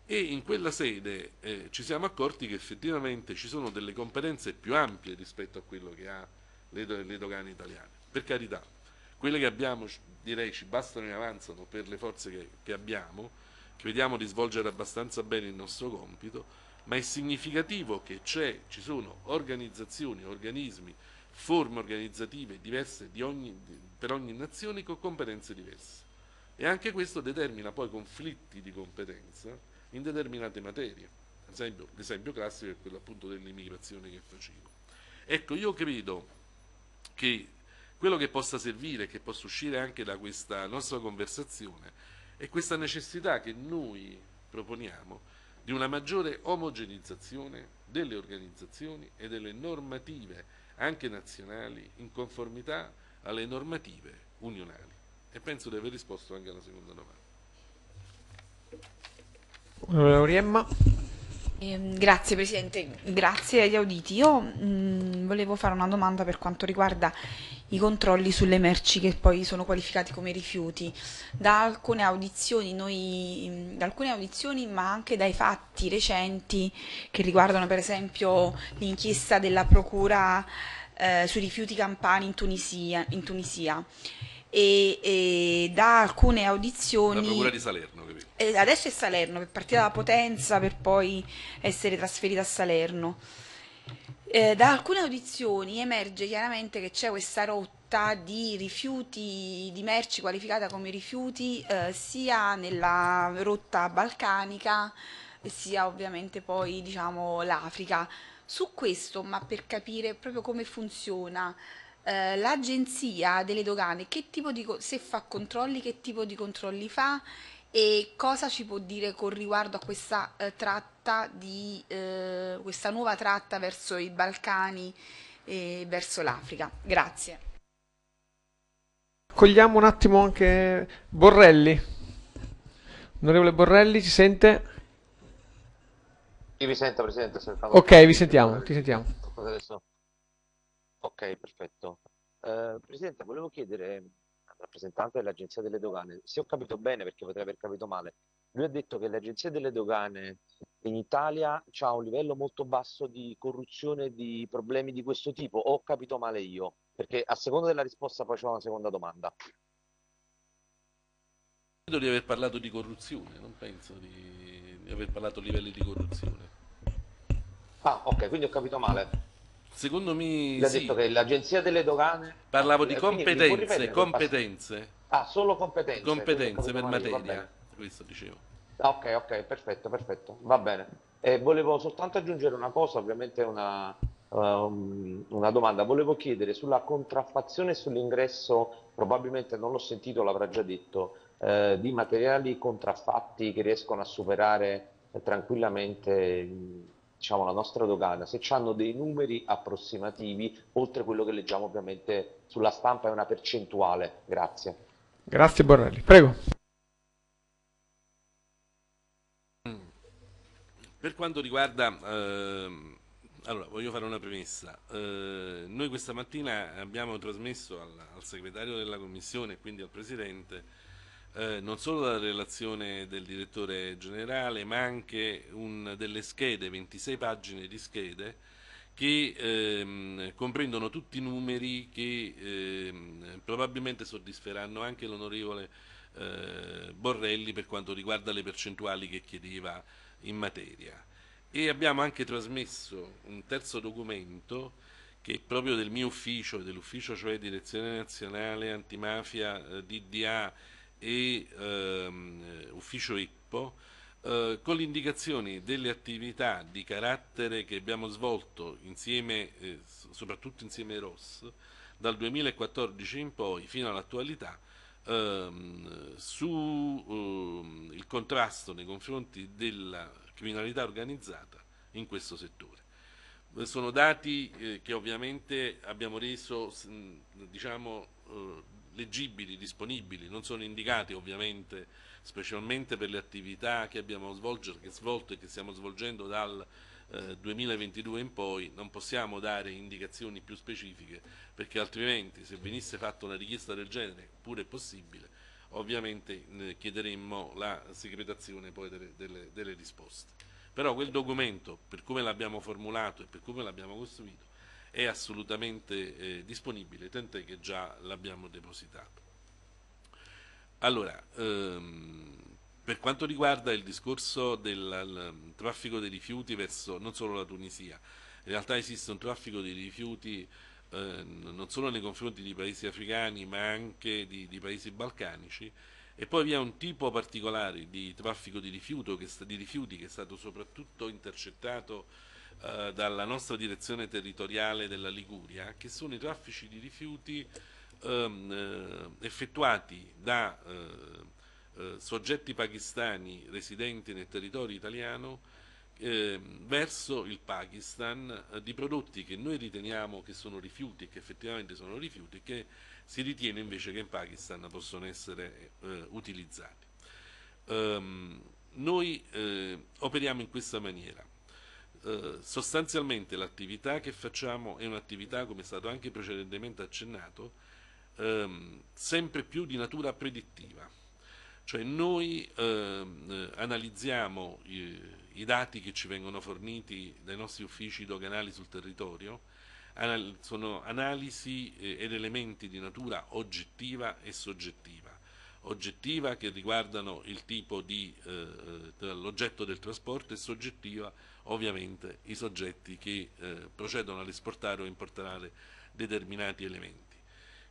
e in quella sede eh, ci siamo accorti che effettivamente ci sono delle competenze più ampie rispetto a quello che ha le, le dogane italiane. Per carità, quelle che abbiamo direi ci bastano e avanzano per le forze che, che abbiamo, che vediamo di svolgere abbastanza bene il nostro compito, ma è significativo che ci sono organizzazioni, organismi, forme organizzative diverse ogni, per ogni nazione con competenze diverse. E anche questo determina poi conflitti di competenza in determinate materie. L'esempio classico è quello appunto dell'immigrazione che facevo. Ecco, io credo che quello che possa servire, che possa uscire anche da questa nostra conversazione, è questa necessità che noi proponiamo di una maggiore omogenizzazione delle organizzazioni e delle normative anche nazionali in conformità alle normative unionali. E penso di aver risposto anche alla seconda domanda. Onorevole eh, grazie Presidente, grazie agli auditi. Io mh, mm, volevo fare una domanda per quanto riguarda i controlli sulle merci che poi sono qualificati come rifiuti. Da alcune audizioni, noi, da alcune audizioni ma anche dai fatti recenti che riguardano per esempio l'inchiesta della Procura eh, sui rifiuti campani in Tunisia, in Tunisia e, e, da alcune audizioni... La Procura di Salerno, eh, adesso è Salerno, per partire da Potenza per poi essere trasferita a Salerno. Eh, da alcune audizioni emerge chiaramente che c'è questa rotta di rifiuti, di merci qualificata come rifiuti, eh, sia nella rotta balcanica sia ovviamente poi diciamo l'Africa. Su questo, ma per capire proprio come funziona, eh, l'agenzia delle dogane, che tipo di, se fa controlli, che tipo di controlli fa e cosa ci può dire con riguardo a questa eh, tratta di eh, questa nuova tratta verso i Balcani e verso l'Africa. Grazie. Cogliamo un attimo anche Borrelli. Onorevole Borrelli, ci sente? Sì, vi sento Presidente. Ok, vi sentiamo, ti sentiamo. Adesso... Ok, perfetto. Uh, Presidente, volevo chiedere rappresentante dell'Agenzia delle Dogane, se ho capito bene perché potrei aver capito male, lui ha detto che l'Agenzia delle Dogane in Italia ha un livello molto basso di corruzione di problemi di questo tipo, o ho capito male io? Perché a seconda della risposta poi c'è una seconda domanda. Credo di aver parlato di corruzione, non penso di, di aver parlato a livelli di corruzione. Ah, ok, quindi ho capito male. Secondo me Lei ha sì, detto che l'Agenzia delle Dogane... parlavo di Eh, competenze, competenze, Ah, solo competenze. competenze per materia, questo dicevo. Ah, ok, ok, perfetto, perfetto, va bene. Eh, volevo soltanto aggiungere una cosa, ovviamente una, um, una domanda. Volevo chiedere sulla contraffazione e sull'ingresso, probabilmente non l'ho sentito, l'avrà già detto, eh, di materiali contraffatti che riescono a superare eh, tranquillamente mh, diciamo, la nostra dogana, se hanno dei numeri approssimativi, oltre quello che leggiamo ovviamente sulla stampa, è una percentuale. Grazie. Grazie Borrelli. Prego. Per quanto riguarda, ehm, allora voglio fare una premessa. Eh, noi questa mattina abbiamo trasmesso al, al segretario della Commissione e quindi al Presidente eh, non solo la relazione del direttore generale, ma anche un- delle schede, 26 pagine di schede, che ehm, comprendono tutti i numeri che ehm, probabilmente soddisferanno anche l'onorevole eh, Borrelli per quanto riguarda le percentuali che chiedeva in materia. E abbiamo anche trasmesso un terzo documento che è proprio del mio ufficio, dell'ufficio cioè Direzione Nazionale Antimafia, eh, DDA e ehm, eh, ufficio IPPO, eh, con le indicazioni delle attività di carattere che abbiamo svolto insieme, eh, soprattutto insieme ai ROS, dal 2014 in poi fino all'attualità, ehm, sul contrasto nei confronti della criminalità organizzata in questo settore. Eh, Sono dati eh, che ovviamente abbiamo reso diciamo, eh, leggibili, disponibili, non sono indicati ovviamente specialmente per le attività che abbiamo svolto, che svolto e che stiamo svolgendo dal eh, 2022 in poi, non possiamo dare indicazioni più specifiche perché altrimenti se venisse fatta una richiesta del genere, pure è possibile, ovviamente eh, chiederemmo la secretazione poi delle, delle- delle risposte. Però quel documento, per come l'abbiamo formulato e per come l'abbiamo costruito, è assolutamente eh, disponibile, tant'è che già l'abbiamo depositato. Allora, ehm, per quanto riguarda il discorso del traffico dei rifiuti verso non solo la Tunisia, in realtà esiste un traffico dei rifiuti eh, non solo nei confronti di paesi africani ma anche di, di paesi balcanici e poi vi è un tipo particolare di traffico di, rifiuto di rifiuti che è stato soprattutto intercettato eh, dalla nostra direzione territoriale della Liguria, che sono i traffici di rifiuti ehm, eh, effettuati da eh, eh, soggetti pakistani residenti nel territorio italiano eh, verso il Pakistan di prodotti che noi riteniamo che sono rifiuti e che effettivamente sono rifiuti e che si ritiene invece che in Pakistan possono essere utilizzati. Ehm, noi eh, operiamo in questa maniera. Eh, sostanzialmente l'attività che facciamo è un'attività, come è stato anche precedentemente accennato, ehm, sempre più di natura predittiva. Cioè noi ehm, eh, analizziamo i, i dati che ci vengono forniti dai nostri uffici doganali sul territorio, anal- sono analisi eh, ed elementi di natura oggettiva e soggettiva. Oggettiva che riguardano il tipo di eh, eh, l'oggetto del trasporto e soggettiva ovviamente i soggetti che eh, procedono all'esportare o importare determinati elementi.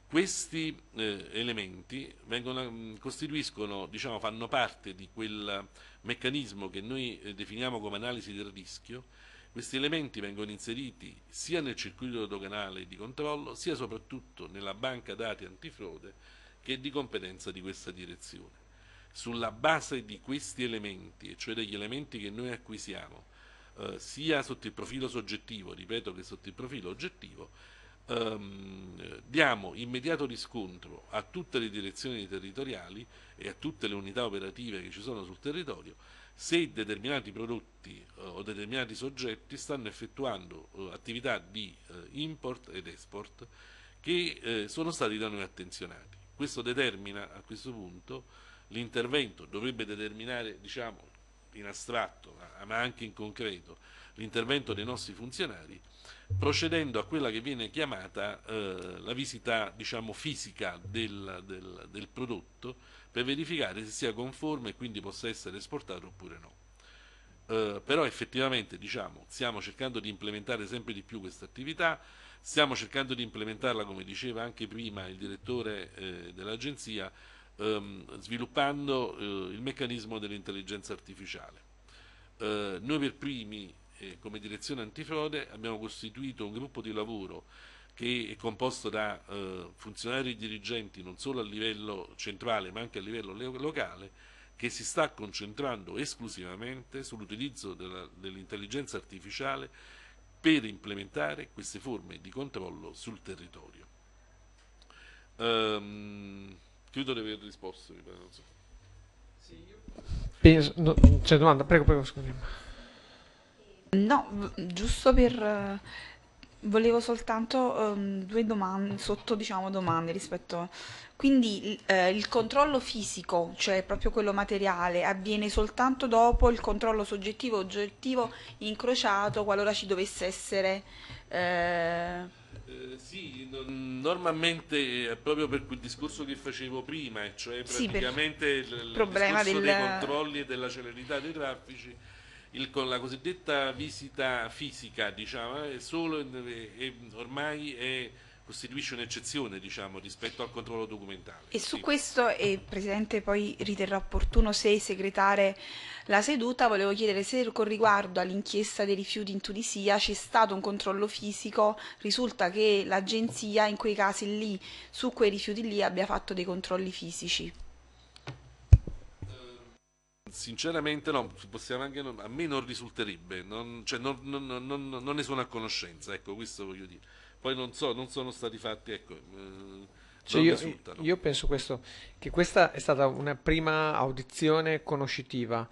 Questi eh, elementi vengono, mh, costituiscono, diciamo, fanno parte di quel meccanismo che noi eh, definiamo come analisi del rischio. Questi elementi vengono inseriti sia nel circuito doganale di controllo, sia soprattutto nella banca dati antifrode che è di competenza di questa direzione. Sulla base di questi elementi, e cioè degli elementi che noi acquisiamo, eh, sia sotto il profilo soggettivo, ripeto che sotto il profilo oggettivo, ehm, diamo immediato riscontro a tutte le direzioni territoriali e a tutte le unità operative che ci sono sul territorio se determinati prodotti eh, o determinati soggetti stanno effettuando eh, attività di eh, import ed export che eh, sono stati da noi attenzionati. Questo determina a questo punto l'intervento, dovrebbe determinare diciamo, in astratto, ma anche in concreto, l'intervento dei nostri funzionari, procedendo a quella che viene chiamata eh, la visita diciamo, fisica del, del, del, prodotto per verificare se sia conforme e quindi possa essere esportato oppure no. Eh, però effettivamente diciamo, stiamo cercando di implementare sempre di più questa attività, stiamo cercando di implementarla come diceva anche prima il direttore eh, dell'agenzia, ehm, sviluppando eh, il meccanismo dell'intelligenza artificiale. Eh, noi per primi eh, come direzione antifrode abbiamo costituito un gruppo di lavoro che è composto da eh, funzionari dirigenti non solo a livello centrale ma anche a livello locale che si sta concentrando esclusivamente sull'utilizzo dell'intelligenza artificiale per implementare queste forme di controllo sul territorio. Um, credo di aver risposto. Non so. Penso, no, c'è domanda, prego, prego, scusi. No, giusto per... Volevo soltanto um, due domande, sotto diciamo domande rispetto... Quindi eh, il controllo fisico, cioè proprio quello materiale, avviene soltanto dopo il controllo soggettivo oggettivo incrociato qualora ci dovesse essere... Eh... Eh, sì, normalmente proprio per quel discorso che facevo prima, cioè praticamente sì, il, il problema del... dei controlli e della celerità dei traffici il, con la cosiddetta visita fisica, diciamo, è solo, è, ormai è, costituisce un'eccezione diciamo, rispetto al controllo documentale. E su sì. questo, eh, Presidente, poi riterrà opportuno se segretare la seduta, volevo chiedere se con riguardo all'inchiesta dei rifiuti in Tunisia c'è stato un controllo fisico, risulta che l'agenzia in quei casi lì, su quei rifiuti lì, abbia fatto dei controlli fisici. Sinceramente no, non, a me non risulterebbe, non, cioè non, non, ne sono a conoscenza, ecco questo voglio dire. Poi non so, non sono stati fatti, ecco, eh, cioè io, io, penso questo, che questa è stata una prima audizione conoscitiva.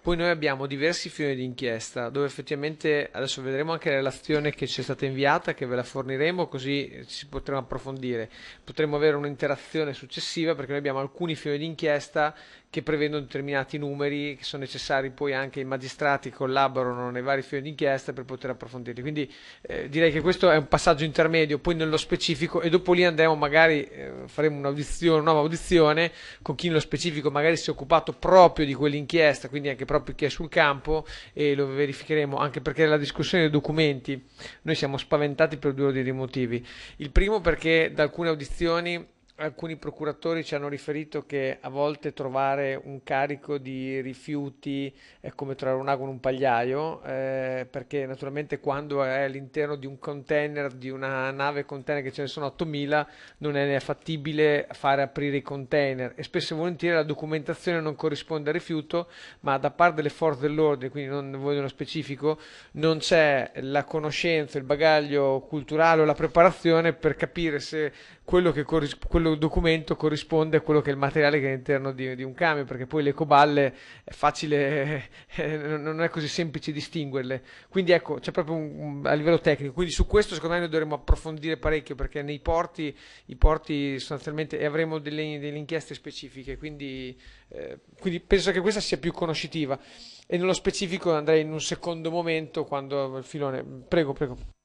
Poi noi abbiamo diversi filoni di inchiesta dove effettivamente adesso vedremo anche la relazione che ci è stata inviata, che ve la forniremo così si potremo approfondire. Potremo avere un'interazione successiva perché noi abbiamo alcuni filoni di inchiesta che prevedono determinati numeri che sono necessari poi anche i magistrati collaborano nei vari film d'inchiesta per poter approfondirli. Quindi eh, direi che questo è un passaggio intermedio poi nello specifico e dopo lì andremo magari eh, faremo un'audizione una nuova audizione con chi nello specifico magari si è occupato proprio di quell'inchiesta quindi anche proprio chi è sul campo e lo verificheremo anche perché la discussione dei documenti noi siamo spaventati per due dei motivi. Il primo perché da alcune audizioni alcuni procuratori ci hanno riferito che a volte trovare un carico di rifiuti è come trovare un ago in un pagliaio, eh, perché naturalmente quando è all'interno di un container, di una nave container che ce ne sono 8000, non è fattibile fare aprire i container. E spesso e volentieri la documentazione non corrisponde al rifiuto, ma da parte delle forze dell'ordine, quindi non voi nello specifico, non c'è la conoscenza, il bagaglio culturale o la preparazione per capire se quello, che corris- quello documento corrisponde a quello che è il materiale che è all'interno di, di un camion, perché poi le coballe è facile, eh, non è così semplice distinguerle. Quindi ecco, c'è proprio un, un, a livello tecnico. Quindi su questo secondo me noi dovremmo approfondire parecchio, perché nei porti, i porti sostanzialmente, avremo delle, delle inchieste specifiche, quindi, eh, quindi penso che questa sia più conoscitiva. E nello specifico andrei in un secondo momento quando il filone... Prego, prego.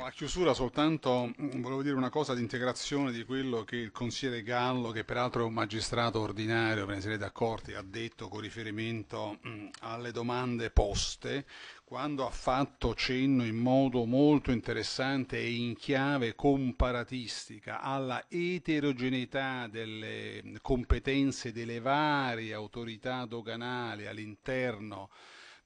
A chiusura soltanto mm, volevo dire una cosa di integrazione di quello che il consigliere Gallo, che peraltro è un magistrato ordinario per una serie d'accordi, ha detto con riferimento mm, alle domande poste, quando ha fatto cenno in modo molto interessante e in chiave comparatistica alla eterogeneità delle competenze delle varie autorità doganali all'interno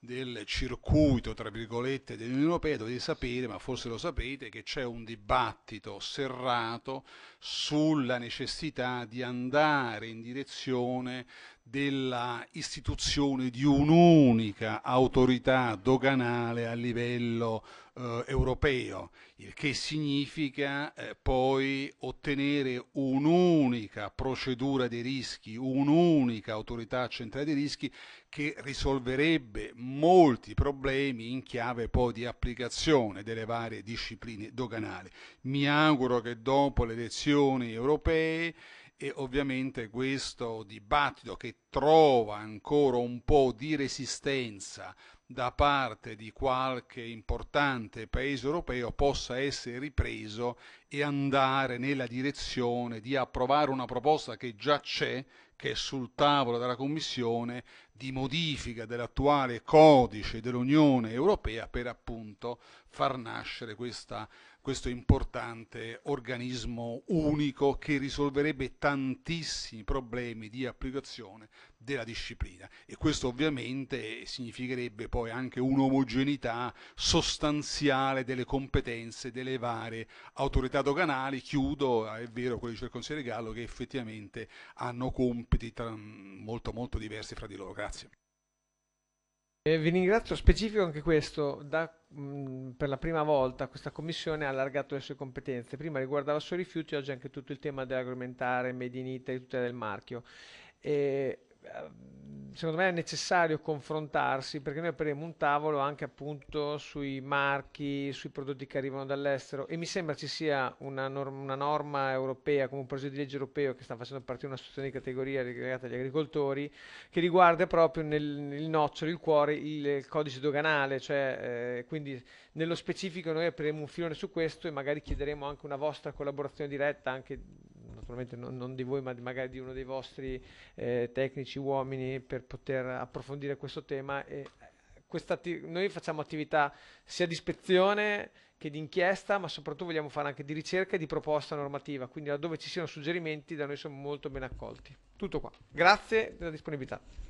del circuito, tra virgolette, dell'Unione Europea, dovete sapere, ma forse lo sapete, che c'è un dibattito serrato sulla necessità di andare in direzione della istituzione di un'unica autorità doganale a livello eh, europeo, il che significa eh, poi ottenere un'unica procedura dei rischi, un'unica autorità centrale dei rischi che risolverebbe molti problemi in chiave poi di applicazione delle varie discipline doganali. Mi auguro che dopo le elezioni europee e ovviamente questo dibattito che trova ancora un po' di resistenza da parte di qualche importante paese europeo possa essere ripreso e andare nella direzione di approvare una proposta che già c'è, che è sul tavolo della Commissione, di modifica dell'attuale codice dell'Unione Europea per appunto far nascere questa questo importante organismo unico che risolverebbe tantissimi problemi di applicazione della disciplina e questo ovviamente significherebbe poi anche un'omogeneità sostanziale delle competenze delle varie autorità doganali. Chiudo, è vero quello dice il consigliere Gallo, che effettivamente hanno compiti molto molto diversi fra di loro. Grazie. Eh, vi ringrazio, specifico anche questo, da, mh, per la prima volta questa commissione ha allargato le sue competenze, prima riguardava solo i rifiuti, oggi anche tutto il tema dell'agroalimentare, Made in Italy, tutela del marchio. E, secondo me è necessario confrontarsi perché noi apriamo un tavolo anche appunto sui marchi, sui prodotti che arrivano dall'estero e mi sembra ci sia una, norma, una norma europea, come un progetto di legge europeo che sta facendo partire una situazione di categoria legata agli agricoltori che riguarda proprio nel, nel nocciolo, il cuore, il, il codice doganale, cioè, eh, quindi nello specifico noi apriremo un filone su questo e magari chiederemo anche una vostra collaborazione diretta anche naturalmente non, non, di voi ma magari di uno dei vostri eh, tecnici uomini per poter approfondire questo tema. E atti- noi facciamo attività sia di ispezione che di inchiesta ma soprattutto vogliamo fare anche di ricerca e di proposta normativa. Quindi laddove ci siano suggerimenti da noi sono molto ben accolti. Tutto qua. Grazie della disponibilità